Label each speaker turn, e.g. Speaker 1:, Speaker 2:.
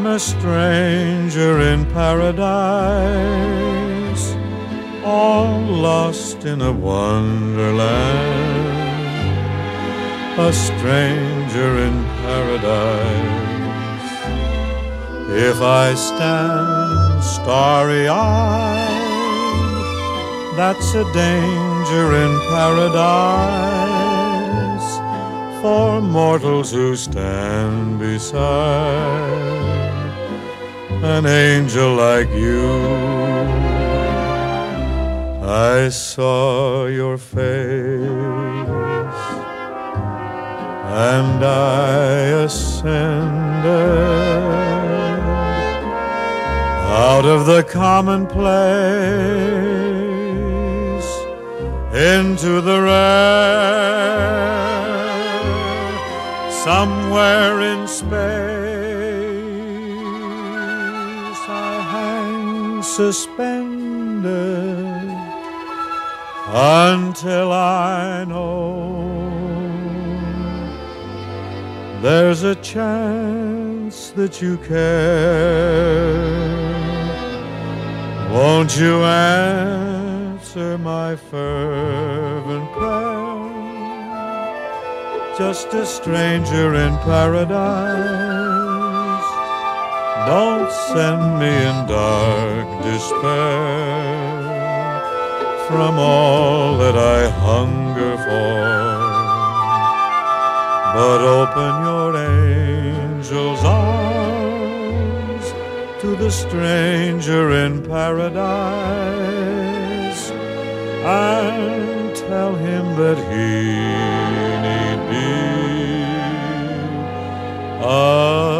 Speaker 1: I'm a stranger in paradise, all lost in a wonderland, a stranger in paradise. If I stand starry eyed, that's a danger in paradise for mortals who stand beside an angel like you. I saw your face and I ascended out of the commonplace into the rare Somewhere in space suspended until I know there's a chance that you care. Won't you answer my fervent prayer? just a stranger in paradise. Don't send me in dark despair from all that I hunger for, but open your angel's arms to the stranger in paradise and tell him that he a stranger knows.